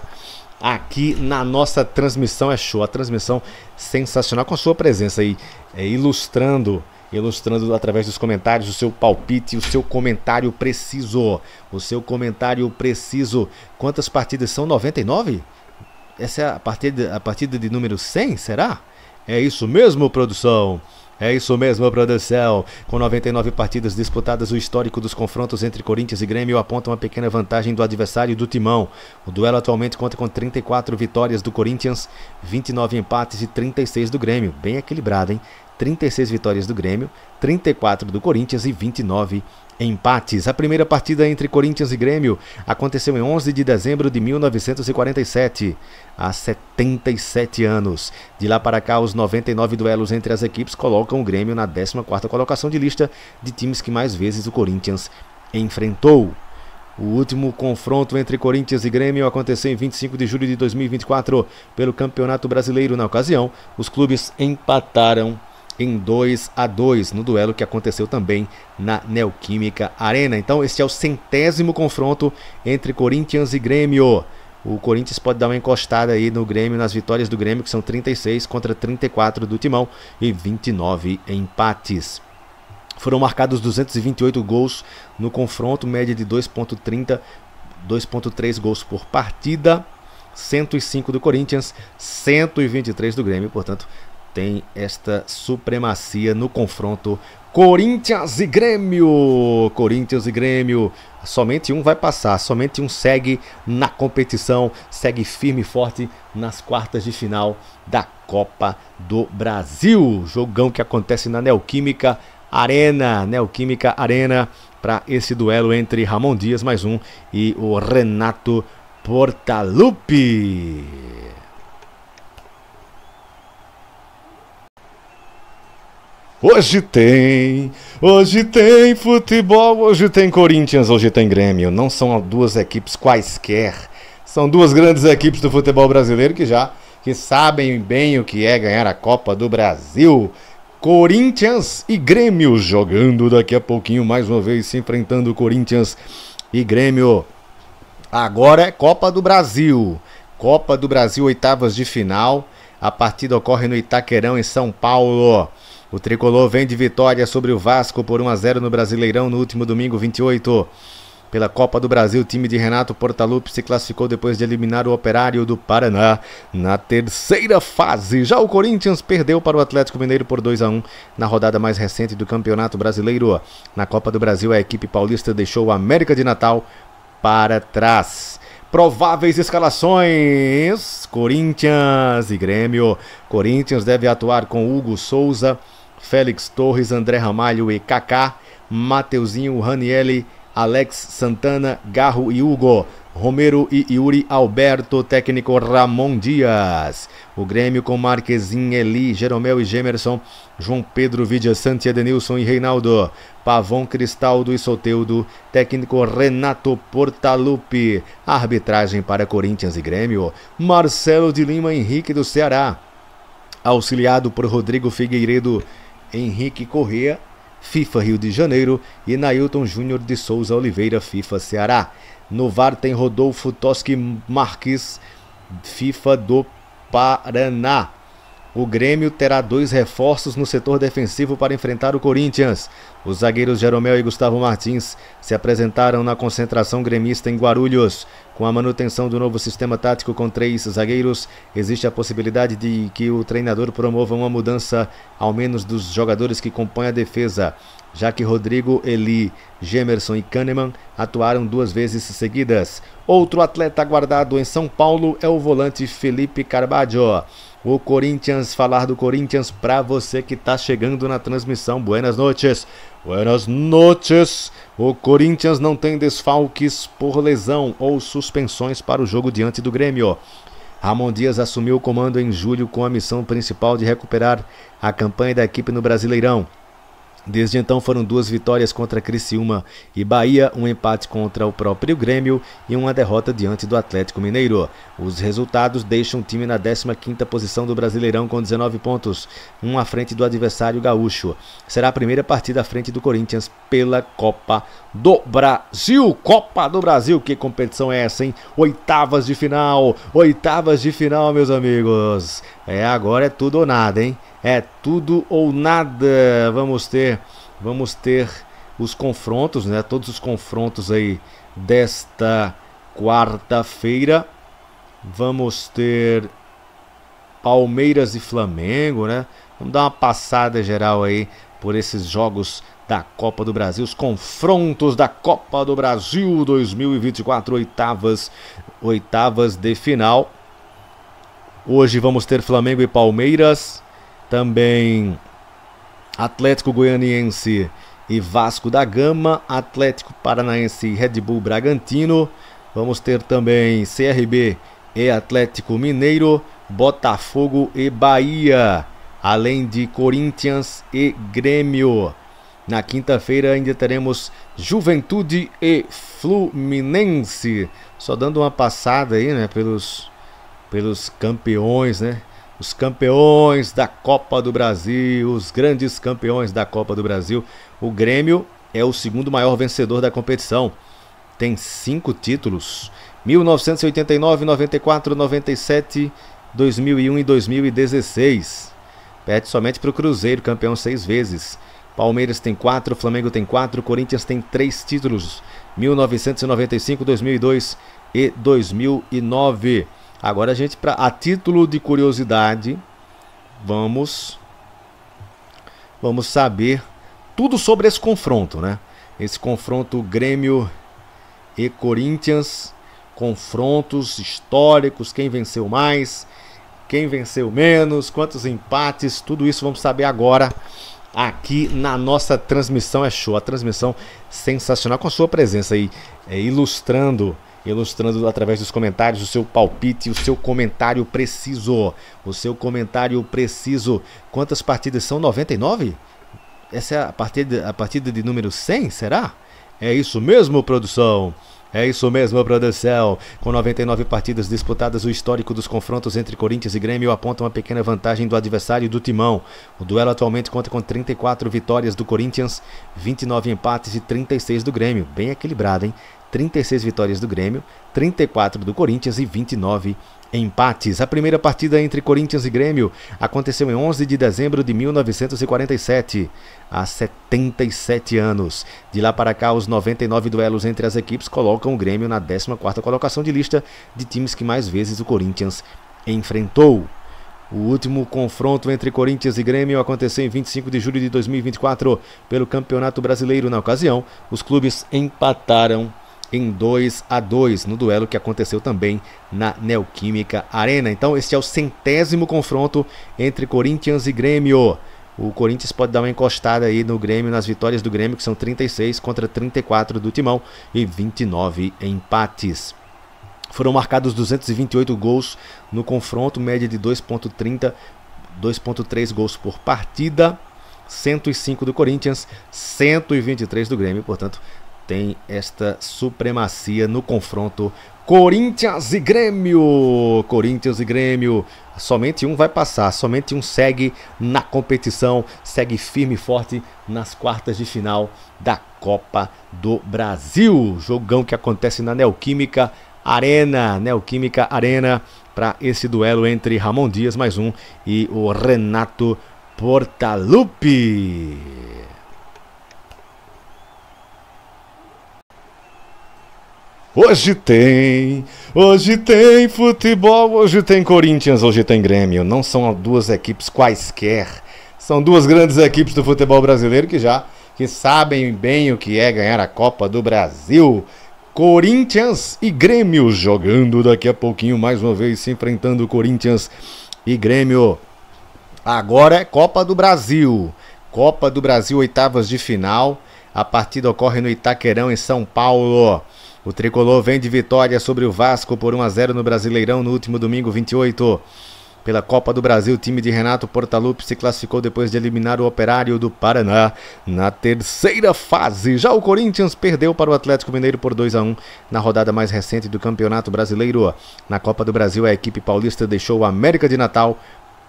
aqui na nossa transmissão. É show, a transmissão sensacional com a sua presença aí, é, ilustrando ilustrando através dos comentários o seu palpite, o seu comentário preciso. O seu comentário preciso. Quantas partidas são? 99? Essa é a partida, a partida de número 100, será? É isso mesmo, produção? É isso mesmo, produção. Com 99 partidas disputadas, o histórico dos confrontos entre Corinthians e Grêmio aponta uma pequena vantagem do adversário do Timão. O duelo atualmente conta com 34 vitórias do Corinthians, 29 empates e 36 do Grêmio. Bem equilibrado, hein? 36 vitórias do Grêmio, 34 do Corinthians e 29 empates. A primeira partida entre Corinthians e Grêmio aconteceu em 11 de dezembro de 1947, há 77 anos. De lá para cá, os 99 duelos entre as equipes colocam o Grêmio na 14ª colocação de lista de times que mais vezes o Corinthians enfrentou. O último confronto entre Corinthians e Grêmio aconteceu em 25 de julho de 2024 pelo Campeonato Brasileiro. Na ocasião, os clubes empataram em 2 a 2 no duelo que aconteceu também na Neoquímica Arena. Então, este é o centésimo confronto entre Corinthians e Grêmio. O Corinthians pode dar uma encostada aí no Grêmio, nas vitórias do Grêmio, que são 36 contra 34 do Timão e 29 empates. Foram marcados 228 gols no confronto, média de 2.30, 2.3 gols por partida. 105 do Corinthians, 123 do Grêmio, portanto, tem esta supremacia no confronto Corinthians e Grêmio. Corinthians e Grêmio. Somente um vai passar, somente um segue na competição, segue firme e forte nas quartas de final da Copa do Brasil. Jogão que acontece na Neoquímica Arena, Neoquímica Arena, para esse duelo entre Ramon Dias mais um e o Renato Portaluppi. Hoje tem, hoje tem futebol, hoje tem Corinthians, hoje tem Grêmio. Não são duas equipes quaisquer, são duas grandes equipes do futebol brasileiro que já que sabem bem o que é ganhar a Copa do Brasil. Corinthians e Grêmio jogando daqui a pouquinho mais uma vez se enfrentando Corinthians e Grêmio. Agora é Copa do Brasil. Copa do Brasil oitavas de final. A partida ocorre no Itaquerão, em São Paulo. O tricolor vem de vitória sobre o Vasco por 1 a 0 no Brasileirão no último domingo 28. Pela Copa do Brasil, o time de Renato Portaluppi se classificou depois de eliminar o Operário do Paraná na terceira fase. Já o Corinthians perdeu para o Atlético Mineiro por 2 a 1 na rodada mais recente do Campeonato Brasileiro. Na Copa do Brasil, a equipe paulista deixou o América de Natal para trás. Prováveis escalações: Corinthians e Grêmio. Corinthians deve atuar com Hugo Souza, Félix Torres, André Ramalho e Kaká, Mateuzinho, Ranielli Alex Santana, Garro e Hugo, Romero e Yuri Alberto, técnico Ramon Dias. O Grêmio com Marquezin, Eli, Jeromel e Gemerson, João Pedro, Vidia Sante, Edenilson e Reinaldo, Pavon, Cristaldo e Soteudo, técnico Renato Portaluppi. Arbitragem para Corinthians e Grêmio, Marcelo de Lima, Henrique do Ceará. Auxiliado por Rodrigo Figueiredo, Henrique Correa FIFA Rio de Janeiro, e Nailton Júnior de Souza Oliveira, FIFA Ceará. No VAR tem Rodolfo Toski Marques, FIFA do Paraná. O Grêmio terá dois reforços no setor defensivo para enfrentar o Corinthians. Os zagueiros Jeromel e Gustavo Martins se apresentaram na concentração gremista em Guarulhos. Com a manutenção do novo sistema tático com três zagueiros, existe a possibilidade de que o treinador promova uma mudança, ao menos dos jogadores que compõem a defesa, já que Rodrigo, Eli, Gemerson e Kahneman atuaram duas vezes seguidas. Outro atleta aguardado em São Paulo é o volante Felipe Carbaggio o Corinthians, falar do Corinthians para você que está chegando na transmissão. Buenas noches. Buenas noches. O Corinthians não tem desfalques por lesão ou suspensões para o jogo diante do Grêmio. Ramon Dias assumiu o comando em julho com a missão principal de recuperar a campanha da equipe no Brasileirão. Desde então foram duas vitórias contra Criciúma e Bahia, um empate contra o próprio Grêmio e uma derrota diante do Atlético Mineiro. Os resultados deixam o time na 15ª posição do Brasileirão com 19 pontos, um à frente do adversário gaúcho. Será a primeira partida à frente do Corinthians pela Copa do Brasil. Copa do Brasil, que competição é essa, hein? Oitavas de final, oitavas de final, meus amigos. É, agora é tudo ou nada, hein? É tudo ou nada. Vamos ter, vamos ter os confrontos, né? Todos os confrontos aí desta quarta-feira. Vamos ter Palmeiras e Flamengo, né? Vamos dar uma passada geral aí por esses jogos da Copa do Brasil, os confrontos da Copa do Brasil 2024, oitavas, oitavas de final. Hoje vamos ter Flamengo e Palmeiras, também Atlético Goianiense e Vasco da Gama, Atlético Paranaense e Red Bull Bragantino. Vamos ter também CRB e Atlético Mineiro, Botafogo e Bahia, além de Corinthians e Grêmio. Na quinta-feira ainda teremos Juventude e Fluminense. Só dando uma passada aí, né, pelos pelos campeões, né? Os campeões da Copa do Brasil, os grandes campeões da Copa do Brasil. O Grêmio é o segundo maior vencedor da competição. Tem cinco títulos: 1989, 94, 97, 2001 e 2016. Perde somente para o Cruzeiro, campeão seis vezes. Palmeiras tem quatro, Flamengo tem quatro, Corinthians tem três títulos: 1995, 2002 e 2009. Agora a gente, pra, a título de curiosidade, vamos vamos saber tudo sobre esse confronto, né? Esse confronto Grêmio e Corinthians, confrontos históricos, quem venceu mais, quem venceu menos, quantos empates, tudo isso vamos saber agora aqui na nossa transmissão é show, a transmissão sensacional com a sua presença aí, é, ilustrando ilustrando através dos comentários o seu palpite, o seu comentário preciso. O seu comentário preciso. Quantas partidas são? 99? Essa é a partida, a partida de número 100, será? É isso mesmo, produção? É isso mesmo, produção. Com 99 partidas disputadas, o histórico dos confrontos entre Corinthians e Grêmio aponta uma pequena vantagem do adversário do Timão. O duelo atualmente conta com 34 vitórias do Corinthians, 29 empates e 36 do Grêmio. Bem equilibrado, hein? 36 vitórias do Grêmio, 34 do Corinthians e 29 empates. A primeira partida entre Corinthians e Grêmio aconteceu em 11 de dezembro de 1947, há 77 anos. De lá para cá, os 99 duelos entre as equipes colocam o Grêmio na 14ª colocação de lista de times que mais vezes o Corinthians enfrentou. O último confronto entre Corinthians e Grêmio aconteceu em 25 de julho de 2024 pelo Campeonato Brasileiro. Na ocasião, os clubes empataram em 2 a 2 no duelo que aconteceu também na Neoquímica Arena. Então, este é o centésimo confronto entre Corinthians e Grêmio. O Corinthians pode dar uma encostada aí no Grêmio, nas vitórias do Grêmio, que são 36 contra 34 do Timão e 29 empates. Foram marcados 228 gols no confronto, média de 2.30, 2.3 gols por partida. 105 do Corinthians, 123 do Grêmio, portanto, tem esta supremacia no confronto Corinthians e Grêmio. Corinthians e Grêmio. Somente um vai passar, somente um segue na competição, segue firme e forte nas quartas de final da Copa do Brasil. Jogão que acontece na Neoquímica Arena, Neoquímica Arena, para esse duelo entre Ramon Dias mais um e o Renato Portaluppi. Hoje tem, hoje tem futebol, hoje tem Corinthians, hoje tem Grêmio. Não são duas equipes quaisquer, são duas grandes equipes do futebol brasileiro que já que sabem bem o que é ganhar a Copa do Brasil. Corinthians e Grêmio jogando daqui a pouquinho mais uma vez se enfrentando Corinthians e Grêmio. Agora é Copa do Brasil. Copa do Brasil, oitavas de final. A partida ocorre no Itaquerão, em São Paulo. O tricolor vem de vitória sobre o Vasco por 1 a 0 no Brasileirão no último domingo 28. Pela Copa do Brasil, o time de Renato Portaluppi se classificou depois de eliminar o Operário do Paraná na terceira fase. Já o Corinthians perdeu para o Atlético Mineiro por 2 a 1 na rodada mais recente do Campeonato Brasileiro. Na Copa do Brasil, a equipe paulista deixou o América de Natal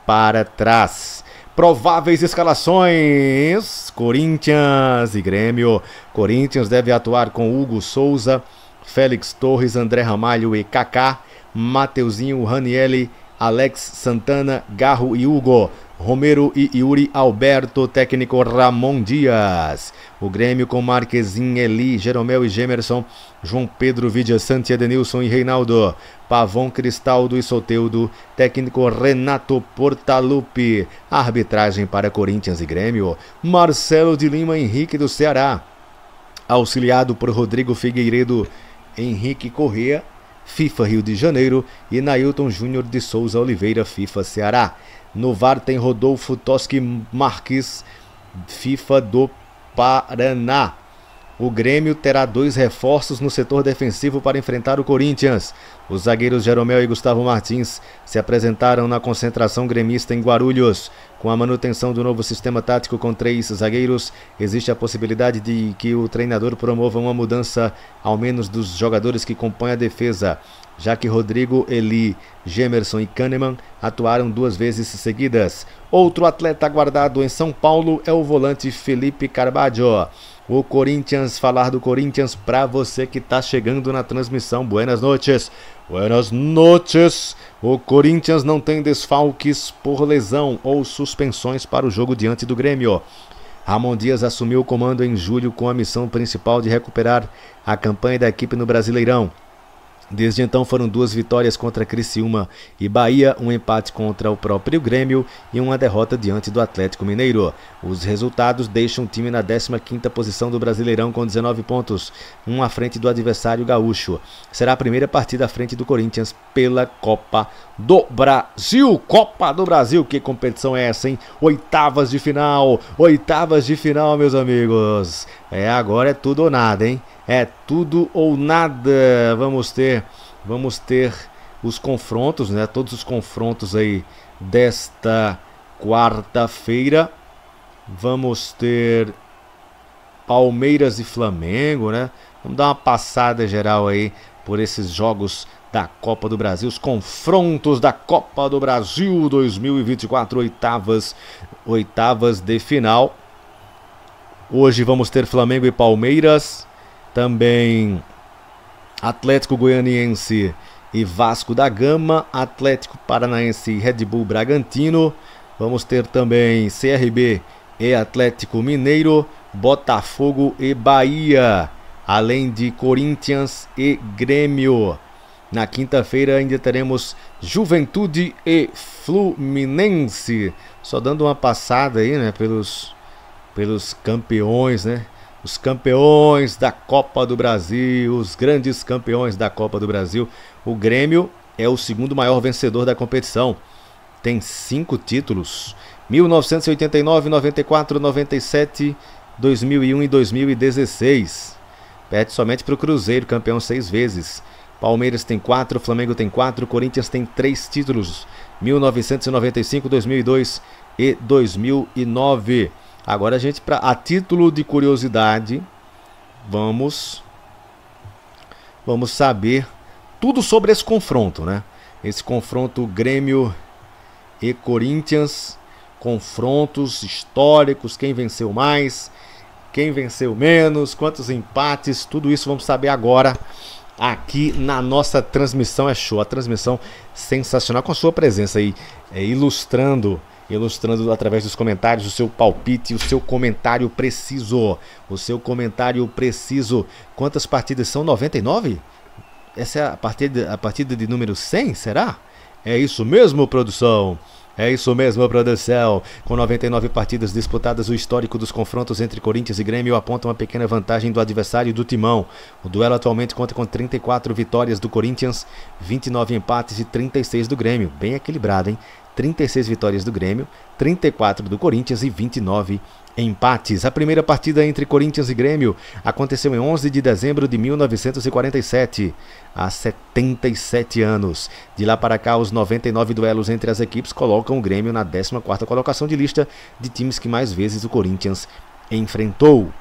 para trás. Prováveis escalações: Corinthians e Grêmio. Corinthians deve atuar com Hugo Souza, Félix Torres, André Ramalho e Kaká, Mateuzinho, Ranielli Alex Santana, Garro e Hugo. Romero e Yuri Alberto, técnico Ramon Dias. O Grêmio com Marquezin, Eli, Jeromel e Gemerson, João Pedro, Vidia Sante, Edenilson e Reinaldo. Pavon, Cristaldo e Soteudo, técnico Renato Portaluppi. Arbitragem para Corinthians e Grêmio, Marcelo de Lima, Henrique do Ceará. Auxiliado por Rodrigo Figueiredo, Henrique Correa FIFA Rio de Janeiro e Nailton Júnior de Souza Oliveira, FIFA Ceará. No VAR tem Rodolfo Toschi Marques, FIFA do Paraná. O Grêmio terá dois reforços no setor defensivo para enfrentar o Corinthians. Os zagueiros Jeromel e Gustavo Martins se apresentaram na concentração gremista em Guarulhos. Com a manutenção do novo sistema tático com três zagueiros, existe a possibilidade de que o treinador promova uma mudança, ao menos dos jogadores que compõem a defesa, já que Rodrigo, Eli, Gemerson e Kahneman atuaram duas vezes seguidas. Outro atleta aguardado em São Paulo é o volante Felipe Carbaggio o Corinthians, falar do Corinthians para você que está chegando na transmissão. Buenas noches. Buenas noches. O Corinthians não tem desfalques por lesão ou suspensões para o jogo diante do Grêmio. Ramon Dias assumiu o comando em julho com a missão principal de recuperar a campanha da equipe no Brasileirão. Desde então foram duas vitórias contra Criciúma e Bahia, um empate contra o próprio Grêmio e uma derrota diante do Atlético Mineiro. Os resultados deixam o time na 15ª posição do Brasileirão com 19 pontos, um à frente do adversário gaúcho. Será a primeira partida à frente do Corinthians pela Copa do Brasil. Copa do Brasil, que competição é essa, hein? Oitavas de final, oitavas de final, meus amigos. É, agora é tudo ou nada, hein? é tudo ou nada. Vamos ter, vamos ter os confrontos, né? Todos os confrontos aí desta quarta-feira. Vamos ter Palmeiras e Flamengo, né? Vamos dar uma passada geral aí por esses jogos da Copa do Brasil, os confrontos da Copa do Brasil 2024, oitavas, oitavas de final. Hoje vamos ter Flamengo e Palmeiras, também Atlético Goianiense e Vasco da Gama, Atlético Paranaense e Red Bull Bragantino. Vamos ter também CRB e Atlético Mineiro, Botafogo e Bahia, além de Corinthians e Grêmio. Na quinta-feira ainda teremos Juventude e Fluminense. Só dando uma passada aí, né, pelos pelos campeões, né? Os campeões da Copa do Brasil, os grandes campeões da Copa do Brasil. O Grêmio é o segundo maior vencedor da competição. Tem cinco títulos: 1989, 94, 97, 2001 e 2016. Perde somente para o Cruzeiro, campeão seis vezes. Palmeiras tem quatro, Flamengo tem quatro, Corinthians tem três títulos: 1995, 2002 e 2009. Agora a gente, pra, a título de curiosidade, vamos vamos saber tudo sobre esse confronto, né? Esse confronto Grêmio e Corinthians, confrontos históricos, quem venceu mais, quem venceu menos, quantos empates, tudo isso vamos saber agora aqui na nossa transmissão é show, a transmissão sensacional com a sua presença aí, é, ilustrando ilustrando através dos comentários o seu palpite, o seu comentário preciso. O seu comentário preciso. Quantas partidas são? 99? Essa é a partida, a partida de número 100, será? É isso mesmo, produção? É isso mesmo, produção. Com 99 partidas disputadas, o histórico dos confrontos entre Corinthians e Grêmio aponta uma pequena vantagem do adversário do Timão. O duelo atualmente conta com 34 vitórias do Corinthians, 29 empates e 36 do Grêmio. Bem equilibrado, hein? 36 vitórias do Grêmio, 34 do Corinthians e 29 empates. A primeira partida entre Corinthians e Grêmio aconteceu em 11 de dezembro de 1947, há 77 anos. De lá para cá, os 99 duelos entre as equipes colocam o Grêmio na 14ª colocação de lista de times que mais vezes o Corinthians enfrentou.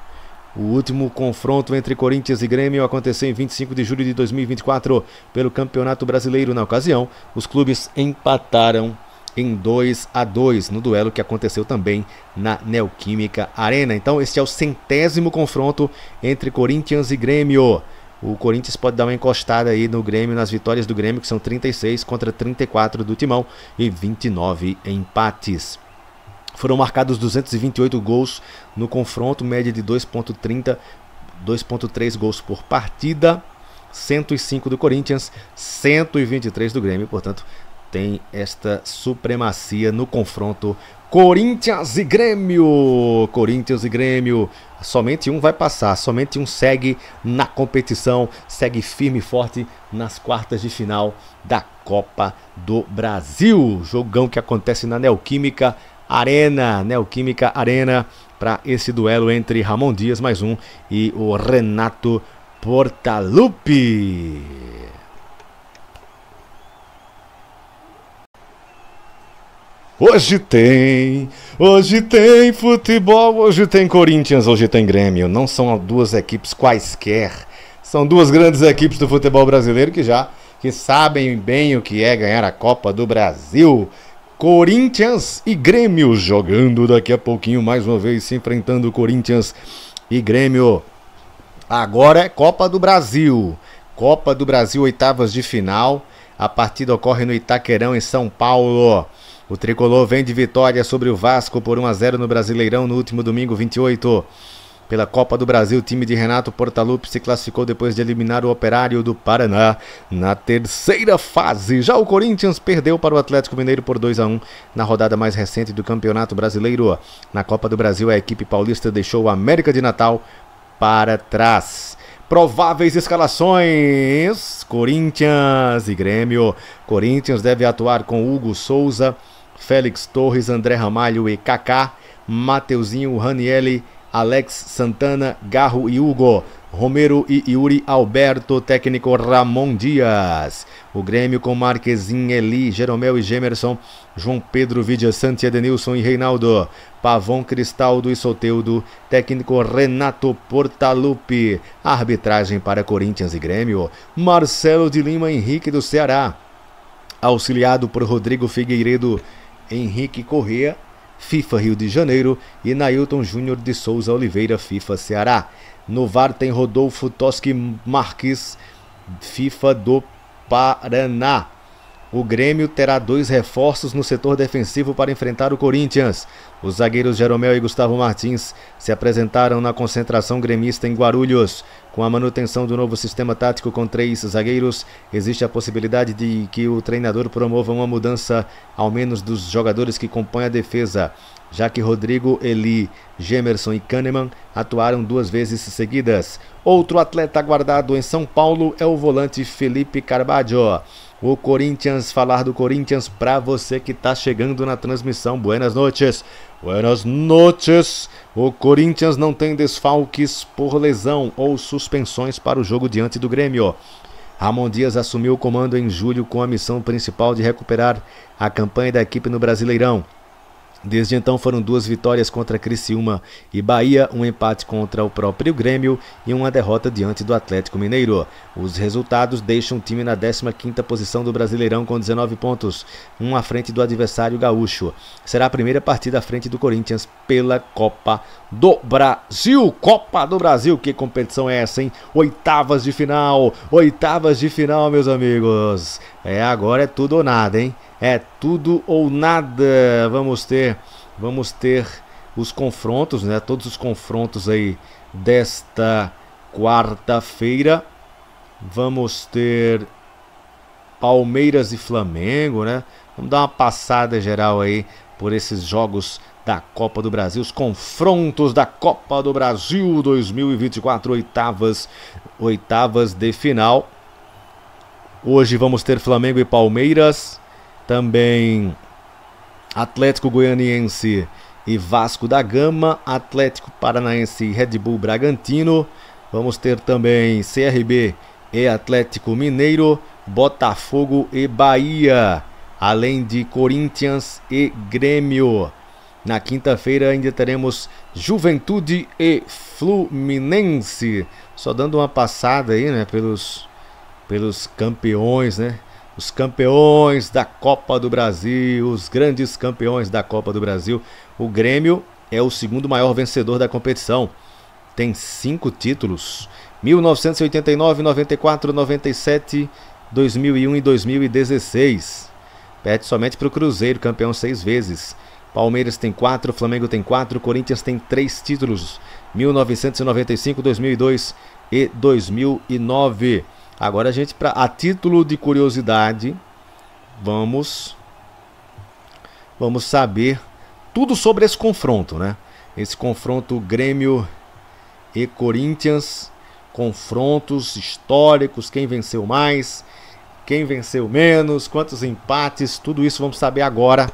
O último confronto entre Corinthians e Grêmio aconteceu em 25 de julho de 2024 pelo Campeonato Brasileiro. Na ocasião, os clubes empataram em 2 a 2 no duelo que aconteceu também na Neoquímica Arena. Então, este é o centésimo confronto entre Corinthians e Grêmio. O Corinthians pode dar uma encostada aí no Grêmio, nas vitórias do Grêmio, que são 36 contra 34 do Timão e 29 empates. Foram marcados 228 gols no confronto, média de 2.30, 2.3 gols por partida. 105 do Corinthians, 123 do Grêmio, portanto, tem esta supremacia no confronto Corinthians e Grêmio. Corinthians e Grêmio. Somente um vai passar, somente um segue na competição, segue firme e forte nas quartas de final da Copa do Brasil. Jogão que acontece na Neoquímica Arena, Neoquímica Arena, para esse duelo entre Ramon Dias mais um e o Renato Portaluppi. Hoje tem, hoje tem futebol, hoje tem Corinthians, hoje tem Grêmio. Não são duas equipes quaisquer, são duas grandes equipes do futebol brasileiro que já que sabem bem o que é ganhar a Copa do Brasil. Corinthians e Grêmio jogando daqui a pouquinho mais uma vez se enfrentando Corinthians e Grêmio. Agora é Copa do Brasil. Copa do Brasil oitavas de final. A partida ocorre no Itaquerão em São Paulo. O tricolor vem de vitória sobre o Vasco por 1 a 0 no Brasileirão no último domingo 28. Pela Copa do Brasil, o time de Renato Portaluppi se classificou depois de eliminar o Operário do Paraná na terceira fase. Já o Corinthians perdeu para o Atlético Mineiro por 2 a 1 na rodada mais recente do Campeonato Brasileiro. Na Copa do Brasil, a equipe paulista deixou o América de Natal para trás. Prováveis escalações: Corinthians e Grêmio. Corinthians deve atuar com Hugo Souza, Félix Torres, André Ramalho e Kaká, Mateuzinho, Ranielli, Alex Santana, Garro e Hugo, Romero e Yuri Alberto, técnico Ramon Dias. O Grêmio com Marquezin, Eli, Jeromel e Gemerson, João Pedro, Vidia Santi, Edenilson e Reinaldo, Pavon, Cristaldo e Soteudo, técnico Renato Portaluppi, arbitragem para Corinthians e Grêmio, Marcelo de Lima Henrique do Ceará, auxiliado por Rodrigo Figueiredo Henrique Correa, FIFA Rio de Janeiro e Nailton Júnior de Souza Oliveira, FIFA Ceará. No VAR tem Rodolfo Toski Marques, FIFA do Paraná. O Grêmio terá dois reforços no setor defensivo para enfrentar o Corinthians. Os zagueiros Jeromel e Gustavo Martins se apresentaram na concentração gremista em Guarulhos. Com a manutenção do novo sistema tático com três zagueiros, existe a possibilidade de que o treinador promova uma mudança, ao menos dos jogadores que compõem a defesa, já que Rodrigo, Eli, Gemerson e Kahneman atuaram duas vezes seguidas. Outro atleta aguardado em São Paulo é o volante Felipe Carbaggio o Corinthians, falar do Corinthians para você que está chegando na transmissão. Buenas noches. Buenas noches. O Corinthians não tem desfalques por lesão ou suspensões para o jogo diante do Grêmio. Ramon Dias assumiu o comando em julho com a missão principal de recuperar a campanha da equipe no Brasileirão. Desde então foram duas vitórias contra Criciúma e Bahia, um empate contra o próprio Grêmio e uma derrota diante do Atlético Mineiro. Os resultados deixam o time na 15ª posição do Brasileirão com 19 pontos, um à frente do adversário gaúcho. Será a primeira partida à frente do Corinthians pela Copa do Brasil. Copa do Brasil, que competição é essa, hein? Oitavas de final, oitavas de final, meus amigos. É, agora é tudo ou nada, hein? é tudo ou nada. Vamos ter, vamos ter os confrontos, né? Todos os confrontos aí desta quarta-feira. Vamos ter Palmeiras e Flamengo, né? Vamos dar uma passada geral aí por esses jogos da Copa do Brasil, os confrontos da Copa do Brasil 2024, oitavas, oitavas de final. Hoje vamos ter Flamengo e Palmeiras. Também Atlético Goianiense e Vasco da Gama, Atlético Paranaense e Red Bull Bragantino. Vamos ter também CRB e Atlético Mineiro, Botafogo e Bahia, além de Corinthians e Grêmio. Na quinta-feira ainda teremos Juventude e Fluminense. Só dando uma passada aí, né, pelos pelos campeões, né? os campeões da Copa do Brasil, os grandes campeões da Copa do Brasil. O Grêmio é o segundo maior vencedor da competição. Tem cinco títulos: 1989, 94, 97, 2001 e 2016. Perde somente para o Cruzeiro, campeão seis vezes. Palmeiras tem quatro, Flamengo tem quatro, Corinthians tem três títulos: 1995, 2002 e 2009. Agora a gente, pra, a título de curiosidade, vamos vamos saber tudo sobre esse confronto, né? Esse confronto Grêmio e Corinthians, confrontos históricos, quem venceu mais, quem venceu menos, quantos empates, tudo isso vamos saber agora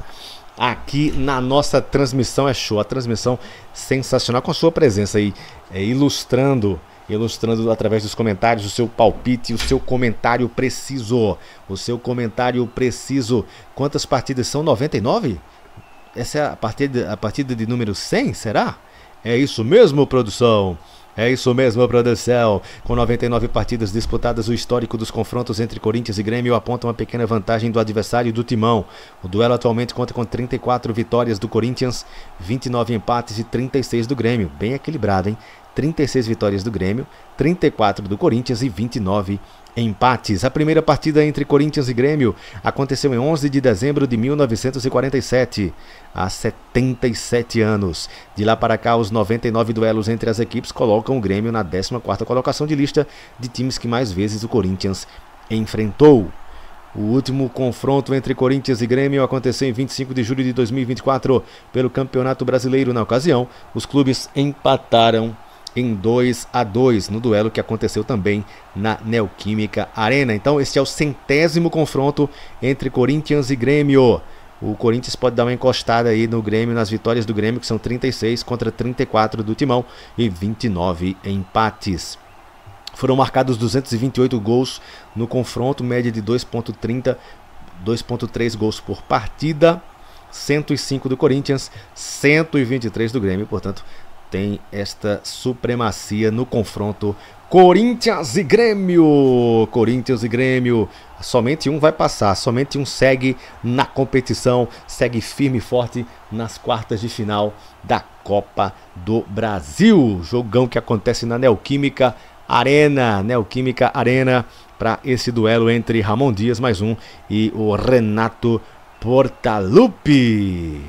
aqui na nossa transmissão. É show, a transmissão sensacional com a sua presença aí, é, ilustrando ilustrando através dos comentários o seu palpite, o seu comentário preciso. O seu comentário preciso. Quantas partidas são? 99? Essa é a partida, a partida de número 100, será? É isso mesmo, produção? É isso mesmo, produção. Com 99 partidas disputadas, o histórico dos confrontos entre Corinthians e Grêmio aponta uma pequena vantagem do adversário do Timão. O duelo atualmente conta com 34 vitórias do Corinthians, 29 empates e 36 do Grêmio. Bem equilibrado, hein? 36 vitórias do Grêmio, 34 do Corinthians e 29 empates. A primeira partida entre Corinthians e Grêmio aconteceu em 11 de dezembro de 1947, há 77 anos. De lá para cá, os 99 duelos entre as equipes colocam o Grêmio na 14ª colocação de lista de times que mais vezes o Corinthians enfrentou. O último confronto entre Corinthians e Grêmio aconteceu em 25 de julho de 2024 pelo Campeonato Brasileiro. Na ocasião, os clubes empataram em 2 a 2 no duelo que aconteceu também na Neoquímica Arena. Então, este é o centésimo confronto entre Corinthians e Grêmio. O Corinthians pode dar uma encostada aí no Grêmio, nas vitórias do Grêmio, que são 36 contra 34 do Timão e 29 empates. Foram marcados 228 gols no confronto, média de 2.30, 2.3 gols por partida. 105 do Corinthians, 123 do Grêmio, portanto, tem esta supremacia no confronto Corinthians e Grêmio. Corinthians e Grêmio. Somente um vai passar, somente um segue na competição, segue firme e forte nas quartas de final da Copa do Brasil. Jogão que acontece na Neoquímica Arena, Neoquímica Arena, para esse duelo entre Ramon Dias mais um e o Renato Portaluppi.